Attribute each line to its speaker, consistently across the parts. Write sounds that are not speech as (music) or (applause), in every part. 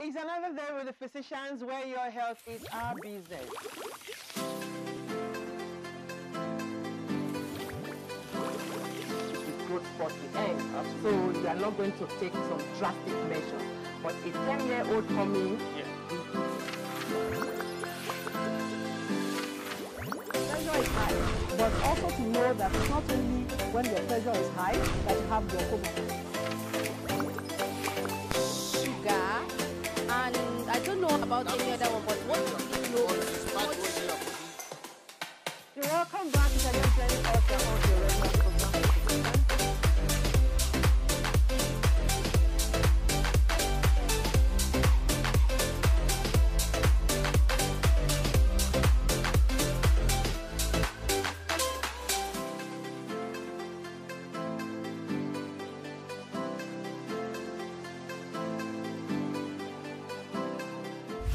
Speaker 1: It's another day with the physicians where your health is our business.
Speaker 2: the growth spurt the end. So you are not going to take some drastic measures. But a 10-year-old tummy,
Speaker 3: pressure is high, but also to know that not only when your pressure is high that you have
Speaker 4: your Know about any other one, but what is low is
Speaker 3: You're welcome back to the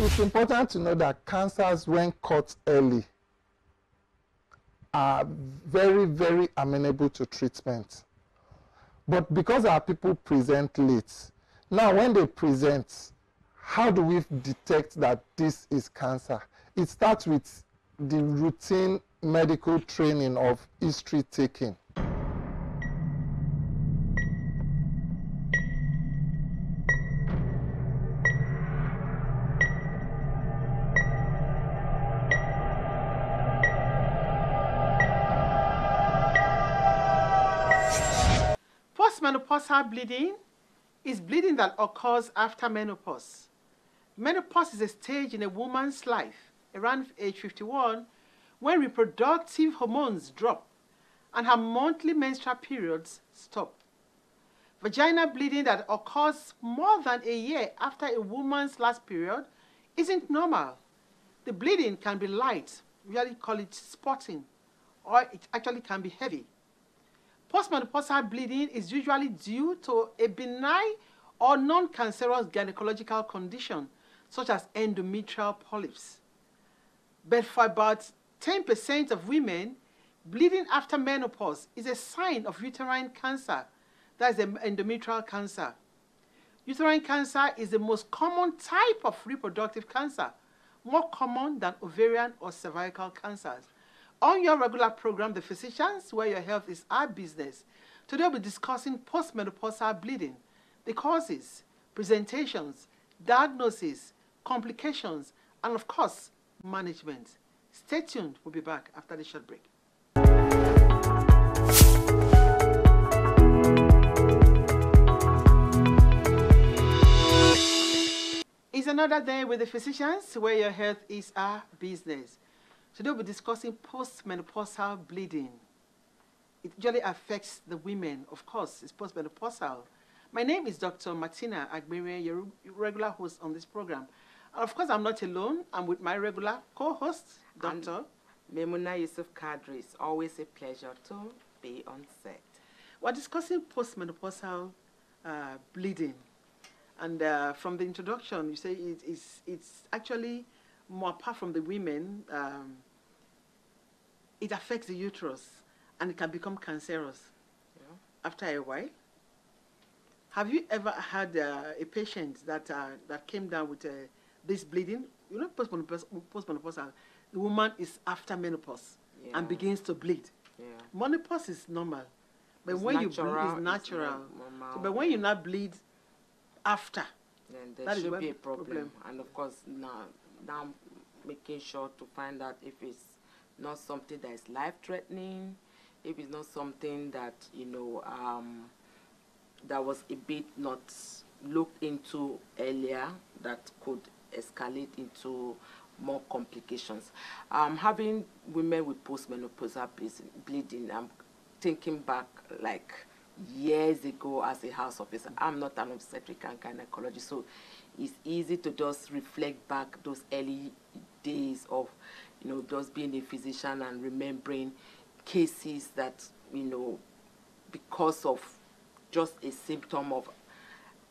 Speaker 5: It's important to know that cancers, when caught early, are very, very amenable to treatment. But because our people present late, now when they present, how do we detect that this is cancer? It starts with the routine medical training of history taking.
Speaker 1: Postmenopausal bleeding is bleeding that occurs after menopause. Menopause is a stage in a woman's life around age 51 when reproductive hormones drop and her monthly menstrual periods stop. Vaginal bleeding that occurs more than a year after a woman's last period isn't normal. The bleeding can be light, we usually call it spotting, or it actually can be heavy. Postmenopausal bleeding is usually due to a benign or non-cancerous gynecological condition, such as endometrial polyps. But for about 10% of women, bleeding after menopause is a sign of uterine cancer, that is endometrial cancer. Uterine cancer is the most common type of reproductive cancer, more common than ovarian or cervical cancers. On your regular program, The Physicians, where your health is our business, today we'll be discussing postmenopausal bleeding, the causes, presentations, diagnosis, complications, and of course, management. Stay tuned. We'll be back after the short break. It's another day with the physicians where your health is our business. Today we'll be discussing postmenopausal bleeding. It usually affects the women, of course, it's postmenopausal. My name is Dr. Martina Agbere, your regular host on this program. And of course, I'm not alone. I'm with my regular co-host, Dr.
Speaker 2: Memuna Yusuf Kadri, it's always a pleasure to be on set.
Speaker 1: We're discussing postmenopausal uh, bleeding. And uh, from the introduction, you say it, it's, it's actually more apart from the women, um, it affects the uterus and it can become cancerous
Speaker 2: Yeah.
Speaker 1: after a while. Have you ever had uh, a patient that, uh, that came down with uh, this bleeding? You know, postmenopausal, the woman is after menopause
Speaker 2: Yeah.
Speaker 1: and begins to bleed.
Speaker 2: Yeah.
Speaker 1: Menopause is normal, but
Speaker 2: It's
Speaker 1: when you bleed,
Speaker 2: it's
Speaker 1: it's natural.
Speaker 2: normal.
Speaker 1: So, but when you not bleed after,
Speaker 2: then there
Speaker 1: That is
Speaker 2: should
Speaker 1: one
Speaker 2: be a problem.
Speaker 1: problem.
Speaker 2: And of course, now, now making sure to find out if it's not something that is life threatening, if it's not something that, you know, um, that was a bit not looked into earlier that could escalate into more complications. Um, having women with postmenopausal bleeding- bleeding, I'm thinking back like years ago as a house officer. I'm not an obstetric and gynecologist, so it's easy to just reflect back those early days of, you know, just being a physician and remembering cases that, you know, because of just a symptom of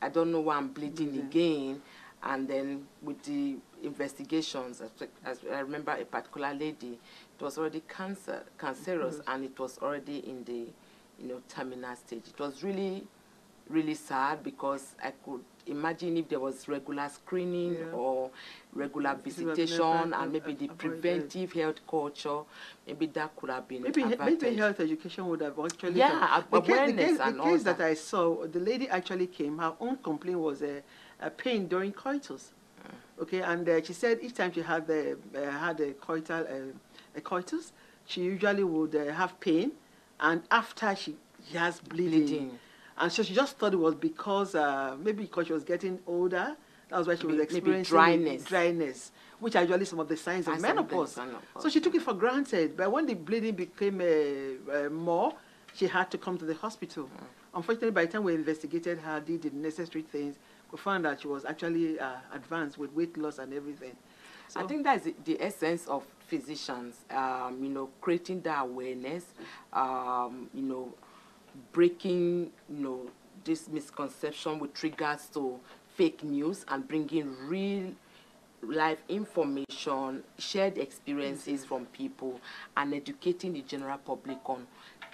Speaker 2: I don't know why I'm bleeding again. And then with the investigations, as, as I remember a particular lady, it was already cancer, cancerous, mm-hmm. and it was already in the, you know, terminal stage. It was really, really sad because I could imagine if there was regular screening
Speaker 1: Yeah.
Speaker 2: or regular visitation and maybe the preventive health culture, maybe that could have been
Speaker 1: Maybe, maybe health education would have actually.
Speaker 2: Yeah,
Speaker 1: the case, the case, the case that
Speaker 2: that.
Speaker 1: I saw, the lady actually came. Her own complaint was a, a pain during coitus.
Speaker 2: Mm.
Speaker 1: Okay, and uh, she said each time she had the uh, had a coital uh, a coitus, she usually would uh, have pain, and after she, she has bleeding.
Speaker 2: Bleeding.
Speaker 1: And so she just thought it was because uh, maybe because she was getting older. That was why she was experiencing
Speaker 2: dryness.
Speaker 1: dryness, which are usually some of the signs of menopause.
Speaker 2: menopause,
Speaker 1: So she took it for granted. But when the bleeding became uh, uh, more, she had to come to the hospital.
Speaker 2: Mm.
Speaker 1: Unfortunately, by the time we investigated her, did the necessary things, we found that she was actually uh, advanced with weight loss and everything.
Speaker 2: I think that's the, the essence of physicians, um, you know, creating that awareness, um, you know, breaking, you know, this misconception with regards to fake news and bringing real life information, shared experiences from people, and educating the general public on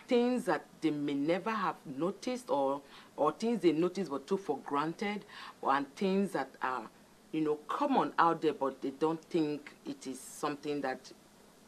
Speaker 2: things that they may never have noticed or or things they noticed but took for granted, and things that are you know common out there but they don't think it is something that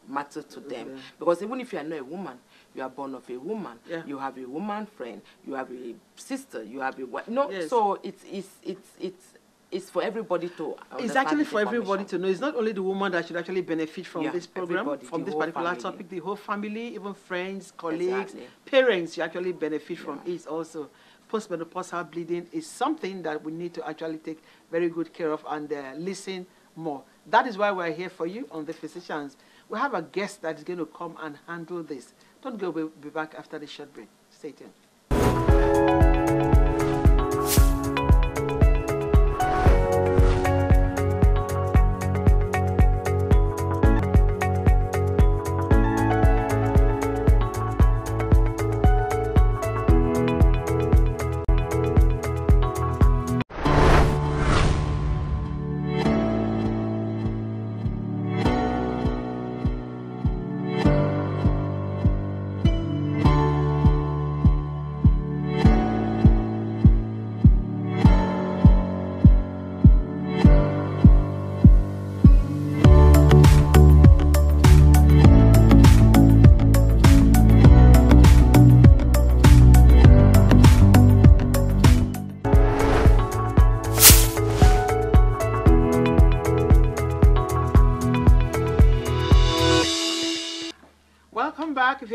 Speaker 2: matters to them. Mm-hmm. Because even if you are not a woman, you are born of a woman.
Speaker 1: Yeah.
Speaker 2: You have a woman friend. You have a sister. You have a wi- no.
Speaker 1: Yes.
Speaker 2: So it's it's it's it's it's for everybody to.
Speaker 1: It's actually for everybody to know. It's not only the woman that should actually benefit from
Speaker 2: Yeah,
Speaker 1: this program, from this particular
Speaker 2: family.
Speaker 1: topic. The whole family, even friends, colleagues,
Speaker 2: Exactly.
Speaker 1: parents, you actually benefit from it also. Postmenopausal bleeding is something that we need to actually take very good care of and uh, listen more. That is why we're here for you on the physicians. We have a guest that is going to come and handle this. Don't go. We'll be back after the short break. Stay tuned.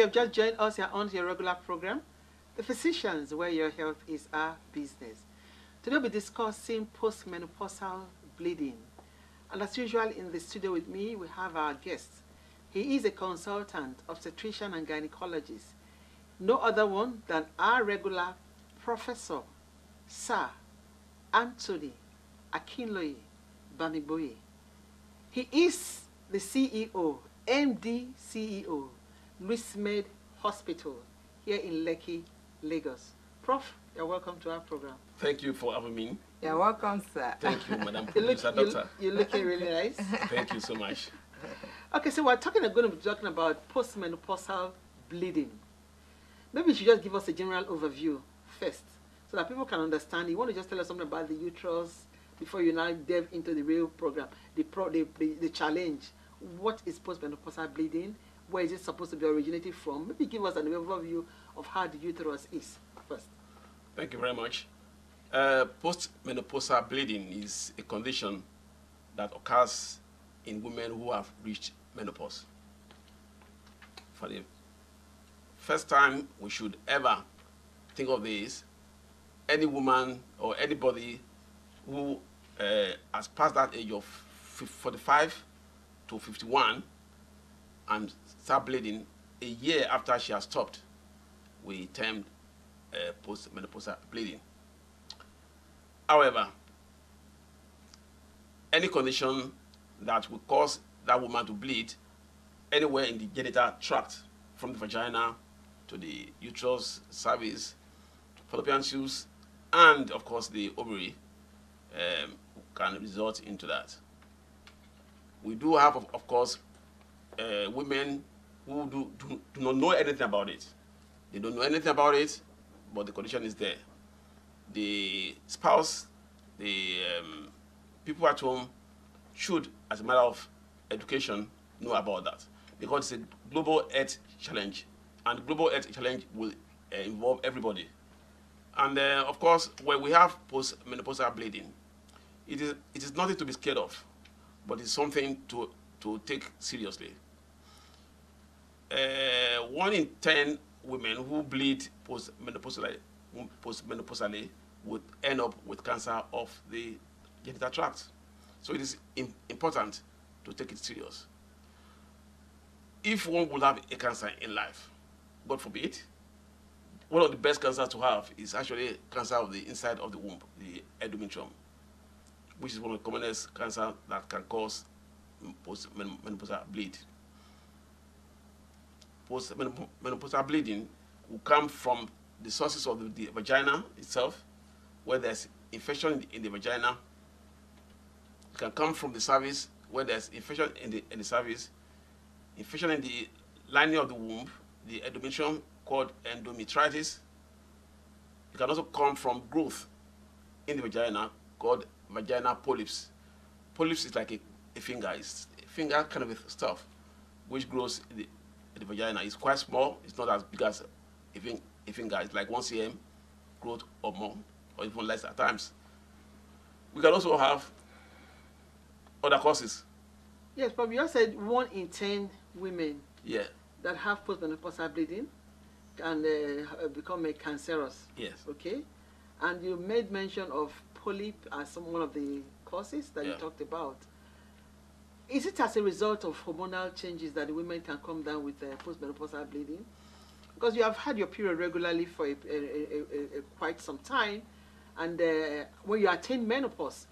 Speaker 1: Have just joined us here on your regular program, The Physicians, where your health is our business. Today we'll be discussing postmenopausal bleeding. And as usual, in the studio with me, we have our guest. He is a consultant, obstetrician, and gynecologist. No other one than our regular Professor Sir Anthony Akinloye Bamigboye. He is the CEO, MD CEO, Louis Med Hospital here in Lekki, Lagos. Prof, you're welcome to our program.
Speaker 6: Thank you for having me.
Speaker 2: You're welcome, sir.
Speaker 6: Thank you, Madam (laughs)
Speaker 1: You look,
Speaker 6: Producer
Speaker 1: you,
Speaker 6: Doctor.
Speaker 1: you're looking really nice. (laughs)
Speaker 6: Thank you so much.
Speaker 1: Okay, so we're talking, going to be talking about postmenopausal bleeding. Maybe you should just give us a general overview first, so that people can understand. You want to just tell us something about the uterus before you now delve into the real program, the pro, the, the, the challenge. What is postmenopausal bleeding? Where is it supposed to be originated from? Maybe give us an overview of how the uterus is first.
Speaker 6: Thank you very much. Uh, postmenopausal bleeding is a condition that occurs in women who have reached menopause. For the first time we should ever think of this, any woman or anybody who uh, has passed that age of 45 to 51 and start bleeding a year after she has stopped, we termed uh, postmenopausal bleeding. However, any condition that will cause that woman to bleed anywhere in the genital tract, from the vagina to the uterus, cervix, fallopian tubes, and of course the ovary, um, can result into that. We do have, of, of course, uh, women who do, do, do not know anything about it. They don't know anything about it, but the condition is there. The spouse the um, people at home should, as a matter of education, know about that because it's a global health challenge, and global health challenge will uh, involve everybody. And uh, of course, when we have post-menopausal bleeding, it is it is nothing to be scared of, but it's something to to take seriously. Uh, one in ten women who bleed post-menopausally, post-menopausally would end up with cancer of the genital tract. So it is Im important to take it serious. If one would have a cancer in life, God forbid, one of the best cancers to have is actually cancer of the inside of the womb, the endometrium, which is one of the commonest cancer that can cause post-menopausal bleed. Post-menopausal bleeding will come from the sources of the, the vagina itself, where there's infection in the, in the, vagina. It can come from the cervix, where there's infection in the, in the cervix, infection in the lining of the womb, the endometrium called endometritis. It can also come from growth in the vagina called vaginal polyps. Polyps is like a, a finger, it's a finger kind of stuff which grows in the, the vagina. It's quite small, it's not as big as a, fin a finger, it's like 1 cm growth or more, or even less at times. We can also have other causes.
Speaker 1: Yes, but you said one in 10 women
Speaker 6: yeah.
Speaker 1: that have postmenopausal bleeding can uh, become a cancerous.
Speaker 6: Yes.
Speaker 1: Okay. And you made mention of polyp as some, one of the causes that
Speaker 6: Yeah.
Speaker 1: you talked about. Is it as a result of hormonal changes that the women can come down with uh, postmenopausal bleeding? Because you have had your period regularly for a, a, a, quite some time, and uh, when you attain menopause,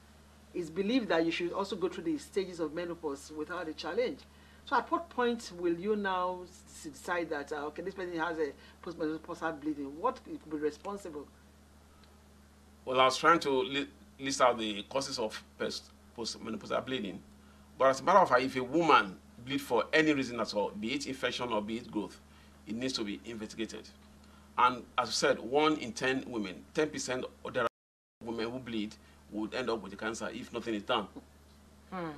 Speaker 1: it's believed that you should also go through the stages of menopause without a challenge. So at what point will you now decide that, uh, okay, this person has a postmenopausal bleeding? What could be responsible?
Speaker 6: Well, I was trying to li list out the causes of post postmenopausal bleeding. But as a matter of fact, if a woman bleed for any reason at all, be it infection or be it growth, it needs to be investigated. And as I said, one in 10 women, 10% of the women who bleed would end up with the cancer if nothing is done. Hmm.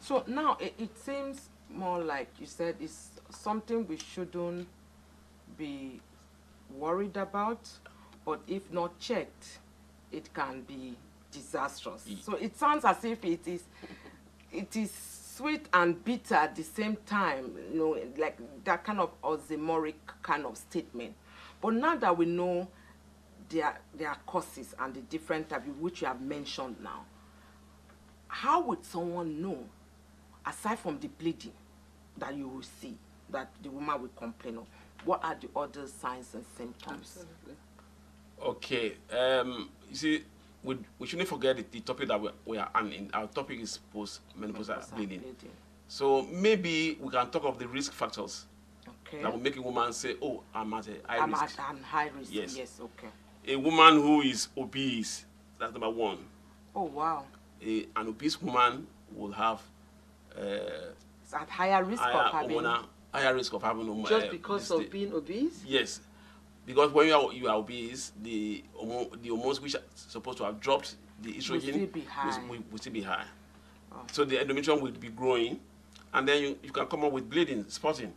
Speaker 2: So now it, it seems more like you said it's something we shouldn't be worried about, but if not checked, it can be disastrous. So it sounds as if it is it is sweet and bitter at the same time, you know, like that kind of oxymoric kind of statement. But now that we know their their causes and the different types which you have mentioned now, how would someone know, aside from the bleeding that you will see, that the woman will complain of, what are the other signs and symptoms?
Speaker 6: Okay, um, you see, we, we shouldn't forget the, the topic that we, we are on. In. Our topic is post-menopausal bleeding.
Speaker 2: bleeding.
Speaker 6: So maybe we can talk of the risk factors
Speaker 2: Okay.
Speaker 6: that will make a woman say, oh, I'm at a high
Speaker 2: I'm
Speaker 6: risk.
Speaker 2: at I'm high risk.
Speaker 6: Yes.
Speaker 2: Yes. Okay.
Speaker 6: A woman who is obese, that's number one.
Speaker 2: Oh wow.
Speaker 6: A, an obese woman will have uh,
Speaker 2: It's at higher risk
Speaker 6: higher,
Speaker 2: of having.
Speaker 6: hormonal, higher risk of having hormone-
Speaker 1: Just
Speaker 6: uh,
Speaker 1: because
Speaker 6: this-
Speaker 1: of being obese?
Speaker 6: Yes, because when you are, you are obese, the hormone, the hormones which are supposed to have dropped, the estrogen
Speaker 2: still be
Speaker 6: will-
Speaker 2: high.
Speaker 6: Will, will still be high.
Speaker 2: Oh.
Speaker 6: So the endometrium will be growing, and then you, you can come up with bleeding, spotting.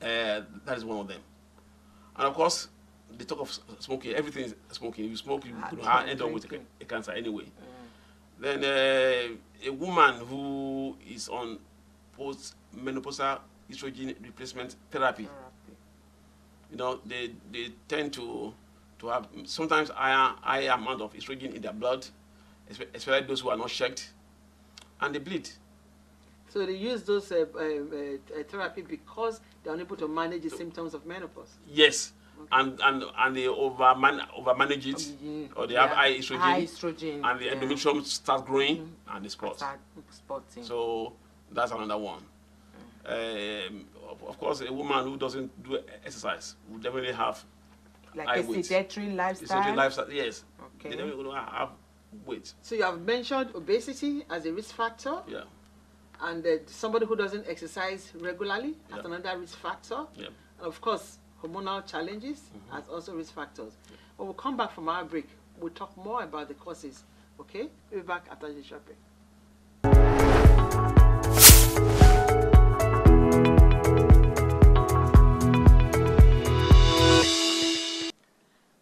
Speaker 6: Uh, that is one of them. And of course, the talk of smoking, everything is smoking. If you smoke, you
Speaker 2: Ah,
Speaker 6: could end up with a, a cancer anyway. Then uh, a woman who is on post-menopausal estrogen replacement therapy
Speaker 2: Therapy.
Speaker 6: You know, they, they tend to to have sometimes higher higher amount of estrogen in their blood, especially those who are not checked, and they bleed.
Speaker 1: So they use those uh, uh, uh, therapy because they're unable to manage the symptoms of menopause.
Speaker 6: Yes, and and and they over man over manage it,
Speaker 2: Mhm.
Speaker 6: or they have high estrogen,
Speaker 2: High estrogen.
Speaker 6: and the
Speaker 2: yeah.
Speaker 6: endometrium starts growing and they spot.
Speaker 2: Start spotting.
Speaker 6: So that's another one. Um, of, of course, a woman who doesn't do exercise will definitely have
Speaker 2: like
Speaker 6: high
Speaker 2: a
Speaker 6: weight.
Speaker 2: sedentary lifestyle.
Speaker 6: estrogen lifestyle. Yes,
Speaker 2: Okay.
Speaker 6: they definitely will have weight.
Speaker 1: So you have mentioned obesity as a risk factor,
Speaker 6: Yeah,
Speaker 1: and uh, somebody who doesn't exercise regularly as
Speaker 6: Yeah.
Speaker 1: another risk factor.
Speaker 6: yeah.
Speaker 1: And of course, hormonal challenges as also risk factors. When we'll come back from our break, we'll talk more about the causes Okay? We'll be back after the shopping.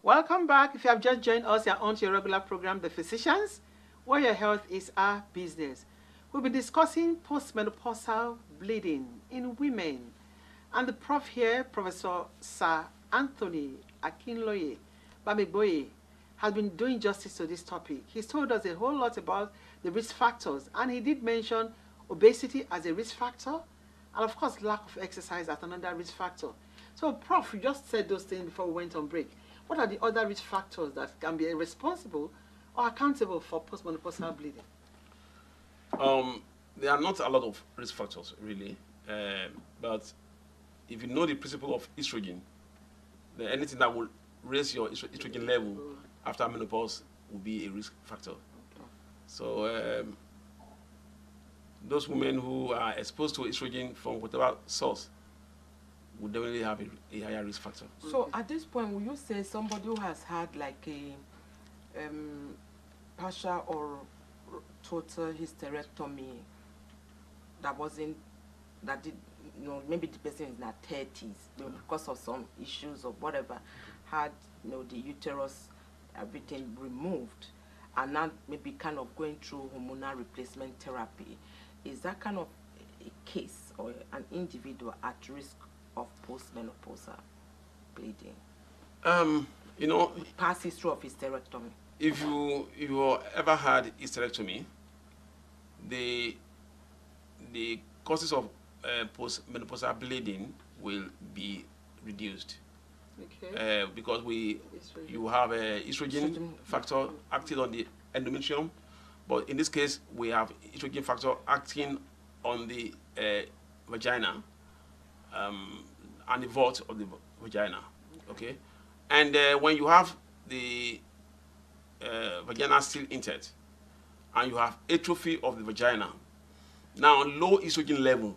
Speaker 1: Welcome back. If you have just joined us, you're on to your regular program, The Physicians, where your health is our business. We'll be discussing postmenopausal bleeding in women. And the prof here, Professor Sir Anthony Akinloye Bamigboye, has been doing justice to this topic. He's told us a whole lot about the risk factors, and he did mention obesity as a risk factor, and of course, lack of exercise as another risk factor. So, Prof, you just said those things before we went on break. What are the other risk factors that can be responsible or accountable for postmenopausal bleeding?
Speaker 6: Um, there are not a lot of risk factors, really. Um, but if you know the principle of estrogen, then anything that will raise your estrogen level after menopause will be a risk factor. So um, those women who are exposed to estrogen from whatever source would definitely have a, a higher risk factor.
Speaker 2: So at this point, will you say somebody who has had like a um, partial or total hysterectomy that wasn't that did you know maybe the person is in their thirties you know, because of some issues or whatever had you know the uterus everything removed and now maybe kind of going through hormonal replacement therapy is that kind of a case or an individual at risk of postmenopausal bleeding
Speaker 6: Um, you know,
Speaker 2: past history of hysterectomy
Speaker 6: if you if you ever had hysterectomy, the the causes of uh, postmenopausal bleeding will be reduced
Speaker 1: Okay.
Speaker 6: uh, because we
Speaker 1: Estrogen.
Speaker 6: you have a estrogen
Speaker 2: Estrogen.
Speaker 6: factor acting on the endometrium, but in this case we have estrogen factor acting on the uh, vagina um, and the vault of the vagina. Okay, and uh, when you have the uh, vagina still intact and you have atrophy of the vagina, now low estrogen level,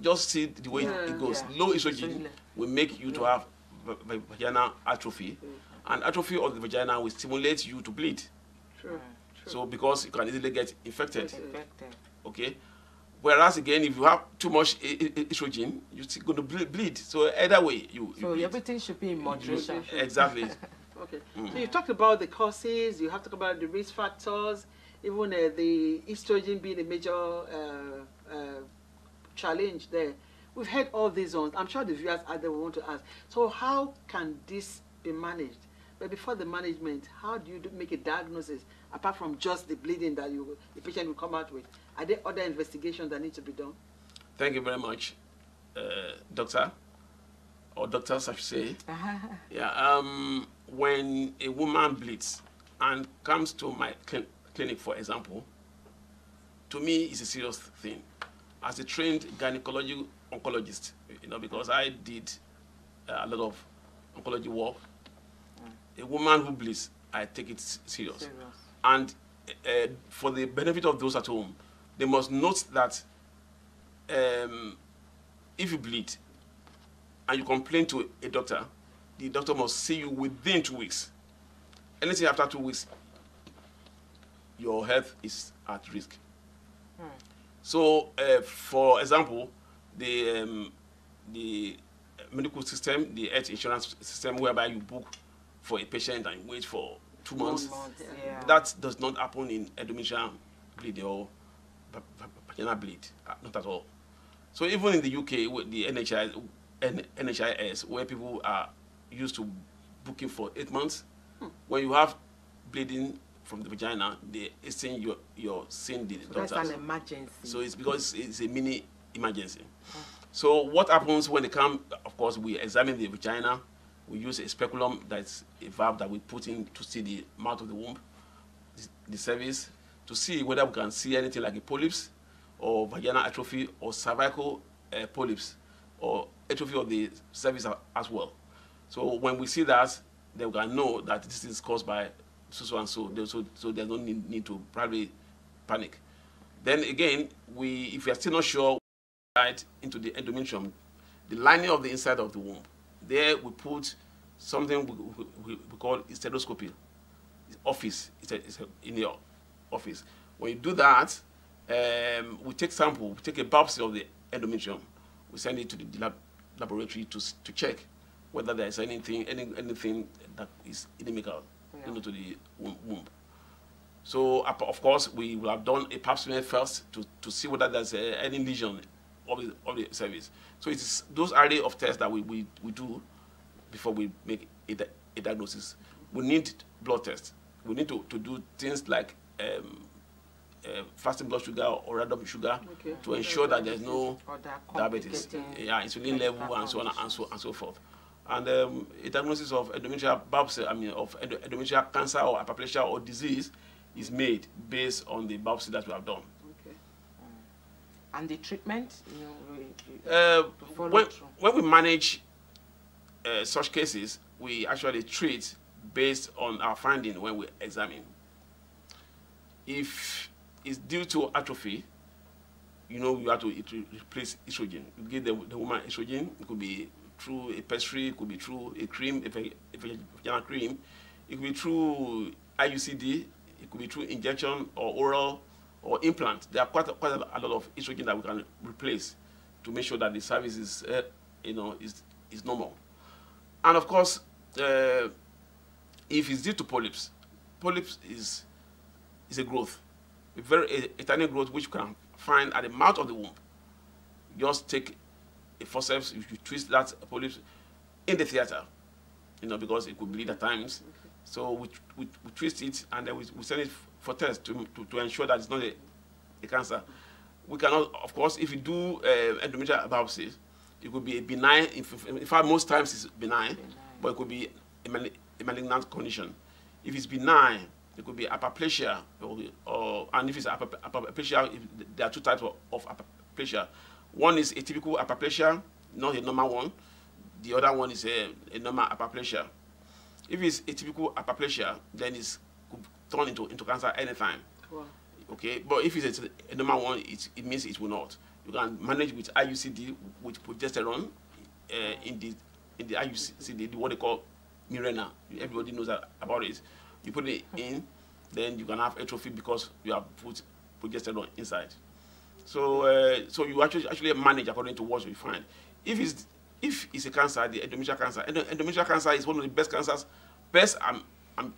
Speaker 6: just see the way
Speaker 1: Yeah.
Speaker 6: it goes.
Speaker 2: Yeah.
Speaker 6: Low
Speaker 2: Estrogen
Speaker 6: will make you to have va- va- vaginal atrophy, and atrophy of the vagina will stimulate you to bleed.
Speaker 1: True. True.
Speaker 6: So because you can easily get infected.
Speaker 2: infected
Speaker 6: Okay. Whereas again, if you have too much estrogen, you're going to ble- bleed. So either way, you, you
Speaker 2: so
Speaker 6: bleed.
Speaker 2: everything should be in moderation (laughs)
Speaker 6: Exactly. (laughs)
Speaker 1: Okay. So you talked about the causes, you have to talk about the risk factors, even uh, the estrogen being a major uh, uh, challenge there. We've heard all these ones. I'm sure the viewers out there want to ask. So how can this be managed? But before the management, how do you do, make a diagnosis apart from just the bleeding that you the patient will come out with? Are there other investigations that need to be done?
Speaker 6: Thank you very much, uh, doctor, or doctors, I should say. (laughs) Yeah. Um, when a woman bleeds and comes to my cl- clinic, for example, to me, it's a serious thing. As a trained gynecology oncologist, you know, because I did uh, a lot of oncology work, a woman who bleeds, I take it serious.
Speaker 2: Serious.
Speaker 6: And uh, for the benefit of those at home, they must note that um, if you bleed and you complain to a doctor, the doctor must see you within two weeks. Anything after two weeks, your health is at risk. So, uh, for example, the um, the medical system, the health insurance system, whereby you book for a patient and wait for two months,
Speaker 2: One month, yeah.
Speaker 6: that does not happen in endometrial bleed or vaginal bleed, uh, not at all. So even in the UK, with the NHI, NHIS, where people are used to booking for eight months, when you have bleeding from the vagina, they saying you're, you're seeing the
Speaker 2: that's
Speaker 6: doctors.
Speaker 2: an emergency
Speaker 6: So it's because it's a mini emergency. So what happens when they come? Of course, we examine the vagina. We use a speculum, that's a valve that we put in to see the mouth of the womb, the, the cervix, to see whether we can see anything like a polyps, or vaginal atrophy, or cervical uh, polyps, or atrophy of the cervix as well. So when we see that, then we can know that this is caused by so so and so. So, so there's no need, need to probably panic. Then again, we if we are still not sure, right into the endometrium, the lining of the inside of the womb. There we put something we, we, we call hysteroscopy. Office it's a, in your office. When you do that, um, we take sample, we take a biopsy of the endometrium, we send it to the lab, laboratory to to check whether there is anything any, anything that is inimical, you know, to the womb. womb. So of course we will have done a pap smear first to, to see whether there's uh, any lesion of the, of the cervix. So it is those array of tests that we, we, we do before we make a, a diagnosis. We need blood tests. We need to, to do things like um, uh, fasting blood sugar or random sugar
Speaker 1: Okay.
Speaker 6: to ensure that there's no diabetes, yeah, insulin level and so on and so and so forth. And um, a diagnosis of endometrial biopsy, I mean of endometrial cancer or aplasia or disease is made based on the biopsy that we have done.
Speaker 1: Okay.
Speaker 2: And the treatment, you know,
Speaker 6: Uh, when, when we manage uh, such cases, we actually treat based on our finding when we examine. If it's due to atrophy, you know you have to replace estrogen. You give the, the woman estrogen. It could be through a pessary, it could be through a cream, a, vaginal cream. It could be through IUCD. It could be through injection or oral or implant. There are quite a, quite a lot of estrogen that we can replace to make sure that the cervix is, uh, you know, is, is normal. And of course, uh, if it's due to polyps, polyps is, is a growth, a very a, a tiny growth which you can find at the mouth of the womb. Just take a forceps, you, you twist that polyps in the theater, you know, because it could bleed at times. So we, we, we twist it and then we, we send it for test to, to, to ensure that it's not a, a cancer. We cannot, of course, if you do uh, endometrial biopsy, it could be a benign, in, in fact, most times it's benign, but it could be a, mali- a malignant condition. If it's benign, it could be aplasia, or, or and if it's aplasia, if there are two types of, of aplasia. One is a typical aplasia, not a normal one. The other one is a, a normal aplasia. If it's a typical aplasia, then it's could turn into, into cancer anytime.
Speaker 1: Wow.
Speaker 6: Okay, but if it's a, a normal one, it, it means it will not. You can manage with IUCD with progesterone uh, in the in the IUCD, what they call Mirena. Everybody knows about it. You put it in, then you can have atrophy because you have put progesterone inside. So uh, so you actually actually manage according to what you find. If it's if it's a cancer, the endometrial cancer, endo- endometrial cancer is one of the best cancers. Best, I'm I'm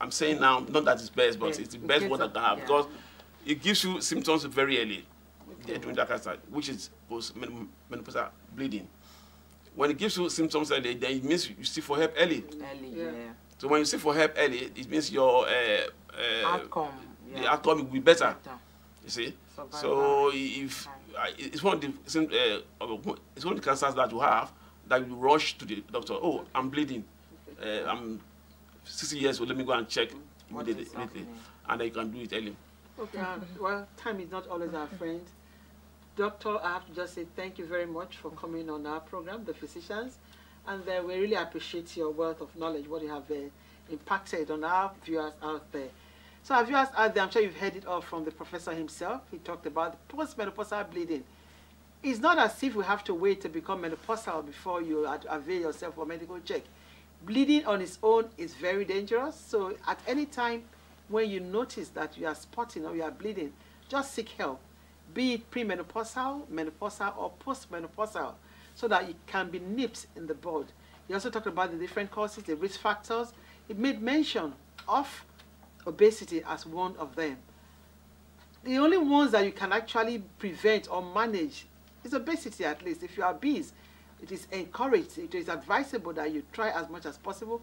Speaker 6: I'm saying now, not that it's best, but
Speaker 2: Yes,
Speaker 6: it's the best
Speaker 2: case
Speaker 6: one that
Speaker 2: of-
Speaker 6: can have
Speaker 2: yeah.
Speaker 6: because it gives you symptoms very early. The endometrial cancer, which is post-menopausal bleeding. When it gives you symptoms early, then it means you seek for help early.
Speaker 2: early,
Speaker 1: Yeah.
Speaker 2: yeah.
Speaker 6: So when you seek for help early, it means your uh, uh,
Speaker 2: Outcome,
Speaker 6: the outcome will be better.
Speaker 2: Better.
Speaker 6: You see.
Speaker 2: Survival.
Speaker 6: So if uh, it's one of the sym- uh, it's one of the cancers that you have that you rush to the doctor. Oh, I'm bleeding. Uh, I'm 60 years old. Let me go and check
Speaker 2: What
Speaker 6: immediately, immediately.
Speaker 2: happening?
Speaker 6: and then you can do it early.
Speaker 1: Okay, uh, well, time is not always our friend. Doctor, I have to just say thank you very much for coming on our program, The Physicians. And uh, we really appreciate your wealth of knowledge, what you have uh, impacted on our viewers out there. So our viewers out there, I'm sure you've heard it all from the professor himself. He talked about postmenopausal bleeding. It's not as if we have to wait to become menopausal before you avail yourself for medical check. Bleeding on its own is very dangerous. So at any time when you notice that you are spotting or you are bleeding, just seek help, be it premenopausal, menopausal, or postmenopausal, so that it can be nipped in the bud. He also talked about the different causes, the risk factors. He made mention of obesity as one of them. The only ones that you can actually prevent or manage is obesity at least. If you are obese, it is encouraged, it is advisable that you try as much as possible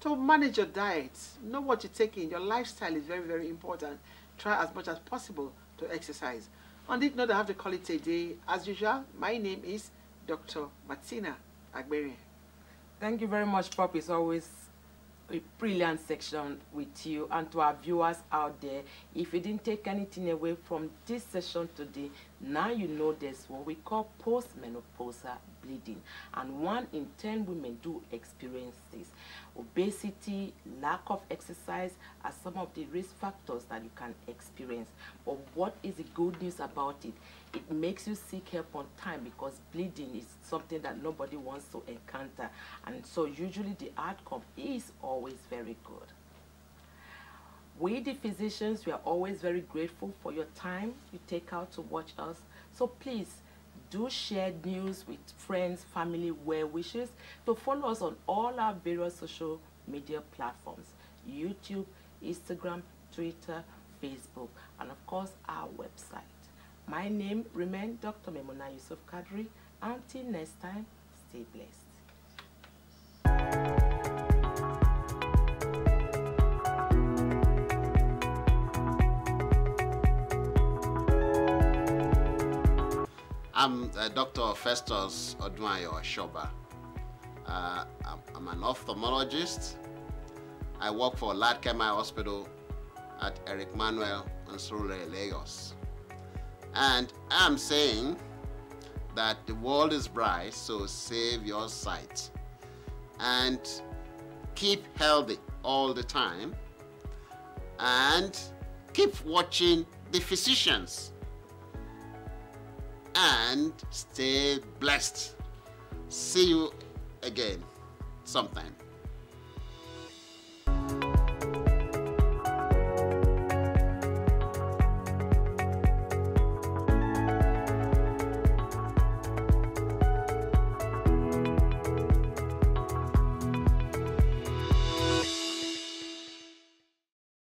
Speaker 1: to manage your diet. Know what you're taking. Your lifestyle is very, very important. Try as much as possible to exercise. On this note, I have to call it a day. As usual, my name is Dr. Martina Agberi.
Speaker 2: Thank you very much, Pop. It's always a brilliant section with you and to our viewers out there. If you didn't take anything away from this session today, now you know there's what we call postmenopausal bleeding. And one in 10 women do experience this. Obesity, lack of exercise are some of the risk factors that you can experience. But what is the good news about it? It makes you seek help on time because bleeding is something that nobody wants to encounter. And so usually the outcome is always very good. We, the physicians, we are always very grateful for your time you take out to watch us. So please do share news with friends, family, well wishes. To follow us on all our various social media platforms YouTube, Instagram, Twitter, Facebook, and of course our website. My name remains Dr. Memona Yusuf Kadri. Until next time, stay blessed.
Speaker 7: I'm uh, Dr. Festus Odunayo Shoba. Uh, I'm, I'm, an ophthalmologist. I work for Ladkema Hospital at Eric Manuel in Surulere, Lagos. And I'm saying that the world is bright, so save your sight. And keep healthy all the time. And keep watching the physicians. And stay blessed. See you again sometime.